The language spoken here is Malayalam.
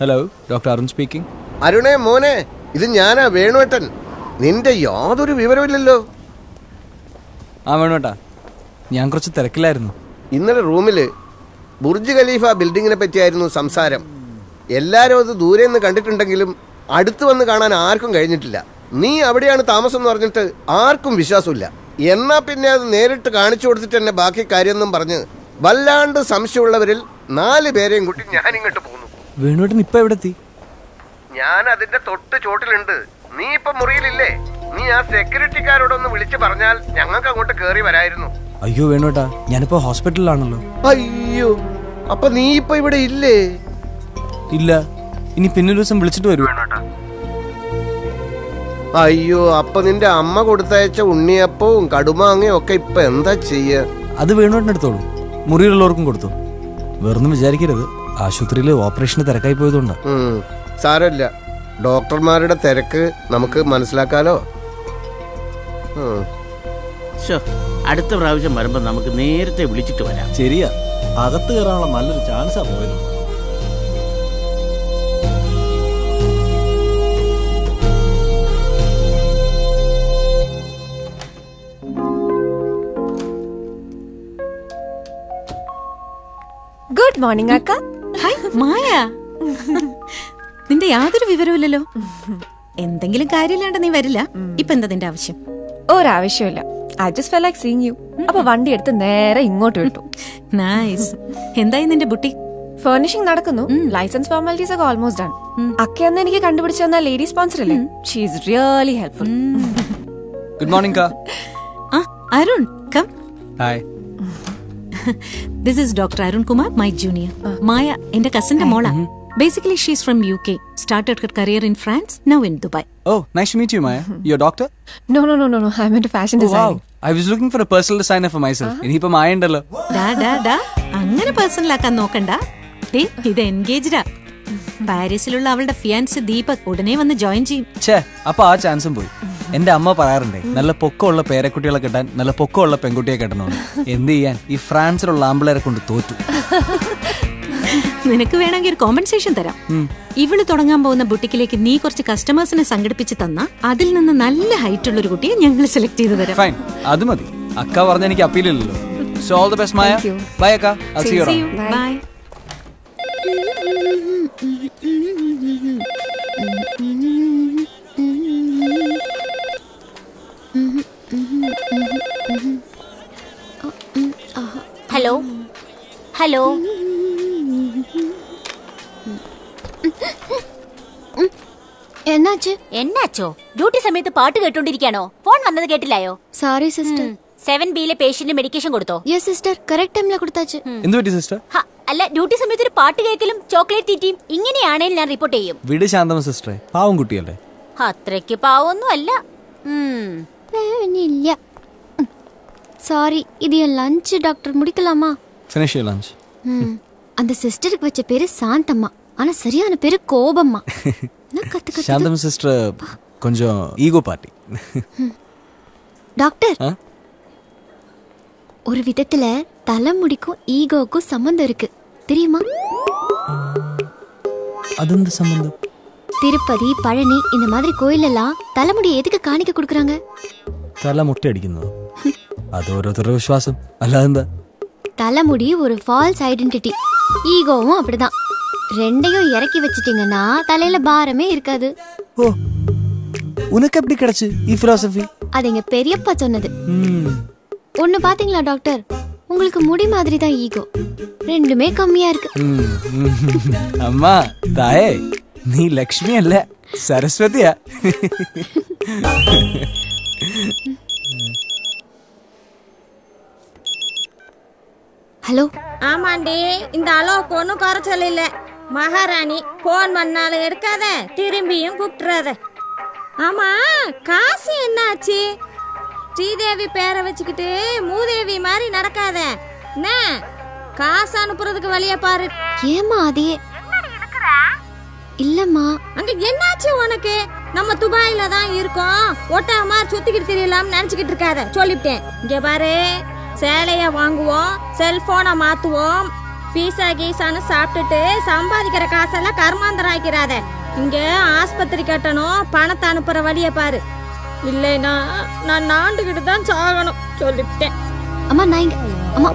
ഹലോ ഡോക്ടർ അരുൺ സ്പീക്കിംഗ് അരുണേ മോനെ ഇത് ഞാനാ വേണുവേട്ടൻ. നിന്റെ യാതൊരു വിവരമില്ലല്ലോ ആ വേണോട്ടാ ഞാൻ കുറച്ച് തിരക്കിലായിരുന്നു. ഇന്നലെ റൂമിൽ ബുർജ് ഖലീഫ ബിൽഡിങ്ങിനെ പറ്റിയായിരുന്നു സംസാരം. എല്ലാരും അത് ദൂരെ നിന്ന് കണ്ടിട്ടുണ്ടെങ്കിലും അടുത്ത് വന്ന് കാണാൻ ആർക്കും കഴിഞ്ഞിട്ടില്ല. നീ അവിടെയാണ് താമസം എന്ന് പറഞ്ഞിട്ട് ആർക്കും വിശ്വാസമില്ല. എന്നാ പിന്നെ അത് നേരിട്ട് കാണിച്ചു കൊടുത്തിട്ട് തന്നെ ബാക്കി കാര്യമൊന്നും പറഞ്ഞ് വല്ലാണ്ട് സംശയമുള്ളവരിൽ നാല് പേരെയും കൂട്ടി ഞാൻ ഇങ്ങോട്ട് പോകുന്നു വേണുവേട്ടൻ ഇപ്പൊ എവിടെത്തി? ഞാൻ അതിന്റെ തൊട്ട് ചോട്ടിലുണ്ട്. നീ ഇപ്പൊ മുറിയിലില്ലേ? നീ ആ സെക്യൂരിറ്റിക്കാരോടൊന്ന് വിളിച്ചു പറഞ്ഞാൽ ഞങ്ങൾക്ക് അങ്ങോട്ട് കേറി വരായിരുന്നു. അയ്യോ വേണോട്ടാ. ഞാനിപ്പോ ഹോസ്പിറ്റലിലാണല്ലോ. അയ്യോ അപ്പൊ നീ ഇപ്പൊ ഇവിടെ ഇല്ലേ? ഇല്ല. ഇനി പിന്നൊരു ദിവസം വിളിച്ചിട്ട് വരൂ. അയ്യോ അപ്പൊ നിന്റെ അമ്മ കൊടുത്തയച്ച ഉണ്ണിയപ്പവും കടുമാങ്ങയും ഒക്കെ ഇപ്പൊ എന്താ ചെയ്യ? അത് വേണോട്ടിന് എടുത്തോളൂ. മുറിയിലുള്ളവർക്കും കൊടുത്തു. വെറുതെ വിചാരിക്കരുത്. ആശുപത്രിയിൽ ഓപ്പറേഷന് തിരക്കായി പോയതുകൊണ്ടാ. സാരല്ല സാരമില്ല. ഡോക്ടർമാരുടെ തിരക്ക് നമുക്ക് മനസ്സിലാക്കാലോ? അടുത്ത പ്രാവശ്യം വരുമ്പോ നമുക്ക് നേരത്തെ വിളിച്ചിട്ട് വരാം. ശരിയാ. അകത്ത് കയറാനുള്ള നല്ലൊരു ചാൻസാ പോയത്. ഗുഡ് മോർണിംഗ് അക്ക. ഹായ് മായ. നിന്റെ യാതൊരു വിവരവുമില്ലല്ലോ. എന്തെങ്കിലും കാര്യമില്ലാണ്ട് നീ വരില്ല. ഇപ്പൊ എന്താ നിന്റെ ആവശ്യം? ഒരാവശ്യമില്ല I just felt like seeing you അപ്പൊ വണ്ടി എടുത്ത് നേരെ ഇങ്ങോട്ട് വിട്ടു. നൈസ് എന്തായി നിന്റെ ബുട്ടി? ഫർണിഷിംഗ് നടക്കുന്നു. ലൈസൻസ് ഫോർമാലിറ്റീസ് ഒക്കെ ഓൾമോസ്റ്റ് ആണ് അക്ക അന്ന് എനിക്ക് കണ്ടുപിടിച്ചു തന്ന ലേഡി സ്പോൺസർ അല്ലേ? She's really helpful good morning കാ ആ Arun come hi this is doctor Arun Kumar my junior Maya എന്റെ കസിന്റെ മോളാ. Basically she's from U K started her career in France now in Dubai oh nice to meet you Maya your doctor no no no no no I mean fashion designing I was looking for a personal designer for myself ഇനിയിപ്പോ മായ ഉണ്ടല്ലോ ഡാ ഡാ ഡാ അങ്ങനെ പേഴ്സണൽ ആക്കാൻ നോക്കണ്ട. ദേ ഇത് എൻഗേജ്ഡാ പാരീസിലുള്ള അവളുടെ ഫിയാൻസ് ദീപക് ഉടനെ വന്ന് ജോയിൻ ചെയ്യും. ഛേ അപ്പൊ ആ ചാൻസും പോയി. എന്റെ അമ്മ പറയാറുണ്ടേ നല്ല പൊക്കമുള്ള പേരക്കുട്ടികളെ കിട്ടാൻ നല്ല പൊക്കമുള്ള പെൺകുട്ടിയെ കിട്ടണമെന്ന്. എന്ത് ചെയ്യാൻ? ഈ ഫ്രാൻസിലുള്ള ആമ്പിളേരെ കൊണ്ട് തോറ്റു. നിനക്ക് വേണമെങ്കിൽ ഒരു കോമ്പൻസേഷൻ തരാം. ഇവൾ തുടങ്ങാൻ പോകുന്ന ബുട്ടിക്കിലേക്ക് നീ കുറച്ച് കസ്റ്റമേഴ്സിനെ സംഘടിപ്പിച്ച് തന്ന അതിൽ നിന്ന് നല്ല ഹൈറ്റ് ഉള്ള ഒരു കുട്ടിയെ ഞങ്ങൾ സെലക്ട് ചെയ്ത് തരാം. ഫൈൻ അത് മതി. അക്ക പറഞ്ഞ എനിക്ക് അപ്പീലില്ലല്ലോ so all the best Maya bye അക്ക. I see you bye hello you. എന്നാച്ച് എന്നാച്ചോ duty സമയത്ത് പാട്ട് കേട്ടോണ്ടിരിക്കാണോ ഫോൺ വന്നത് കേട്ടില്ലായോ സാറി സിസ്റ്റർ സെവൻ ബിയിലെ പേഷ്യന്റ് മെഡിക്കേഷൻ കൊടുത്തോ യെസ് സിസ്റ്റർ കറക്റ്റ് ടൈമിലെ കൊടുത്താച്ച് എന്ത് പറ്റി സിസ്റ്റർ ഹ, അല്ല ഡ്യൂട്ടി സമയത്ത് ഒരു പാട്ട് കേൾക്കലും ചോക്ലേറ്റ് തീറ്റിയും ഇങ്ങനെയാണെങ്കിൽ ഞാൻ റിപ്പോർട്ട് ചെയ്യും വിട് ശാന്തമ സിസ്റ്ററെ പാവം കുട്ടിയല്ലേ അത്രയ്ക്ക് പാവൊന്നും അല്ല ഉം. ഇല്ല சாரி இது என் லஞ்ச் டாக்டர் முடிக்கலாமா ഫിനിഷ് ലഞ്ച് ம். அந்த சிஸ்டருக்கு வச்ச பேரு சாந்தம்மா ஆனா சரியான பேரு கோபம்மா நான் கத்து கத்து ശാന്തമ സിസ്റ്റർ കൊഞ്ചം ഈഗോ പാർട്ടി டாக்டர் ஆ? ஒரு விதத்துல தலைமுடிக்கும் ஈகோக்கும் சம்பந்தம் இருக்கு தெரியுமா അതെന്ത് സംബന്ധം திருப்பதி பழனி இந்த மாதிரி கோயில் எல்லாம் தலைமுடி எதுக்கு காணிக்க கொடுக்கறாங்க തല മുട്ടയടിക്കുന്നത് അത് ഓരോരുത്തരുടെ വിശ്വാസം അല്ലാതെന്താ தலைமுடி ஒரு ஃபால்ஸ் ஐடென்டிட்டி ஈகோவும் அப்படிதான் ரெண்டையும் இறக்கி வச்சிட்டீங்கன்னா தலையில பாரமே இருக்காது. ஓ உனக்கு எப்படி கிடைச்சு இ ஃபிலாசபி அது எங்க பெரியப்பா சொன்னது. ஒன்னு பாத்தீங்களா டாக்டர்? உங்களுக்கு முடி மாதிரி தான் ஈகோ. ரெண்டுமே கம்மியா இருக்கு. அம்மா தாயே நீ லக்ஷ்மி அல்ல சரஸ்வதியா? ஹலோ? ஆமாண்டி இந்த அலோ ஒன்றும் குறைச்சல் இல்லை மகாராணி ஃபோன் பண்ணாலும் எடுக்காத திரும்பியும் கூப்பிட்டுறாத. ஆமா காசு என்னாச்சு? ஸ்ரீதேவி பேரை வச்சுக்கிட்டு மூதேவி மாதிரி நடக்காத. என்ன? காசு அனுப்புறதுக்கு வழிய பாரு. ஏமா அதே? இல்லம்மா. அங்க என்னாச்சு உனக்கு? நம்ம துபாயில தான் இருக்கோம். ஒட்டாம சுத்திக்கிட்டு தெரியலாம் நினைச்சுக்கிட்டு இருக்காத. சொல்லிவிட்டேன். இங்க பாரு சேலைய வாங்குவோம் செல்போனை மாத்துவோம். பீஸா கீசான்னு சாப்பிட்டுட்டு சம்பாதிக்கிற காசெல்லாம் கர்மாந்தரம் ஆக்கிறாத. இங்க ஆஸ்பத்திரி கட்டணும் பணத்தை அனுப்புற வழிய பாரு. இல்லைன்னா நான் நாண்டுகிட்டு தான் சாகணும் சொல்லிவிட்டேன். அம்மா நான் அம்மா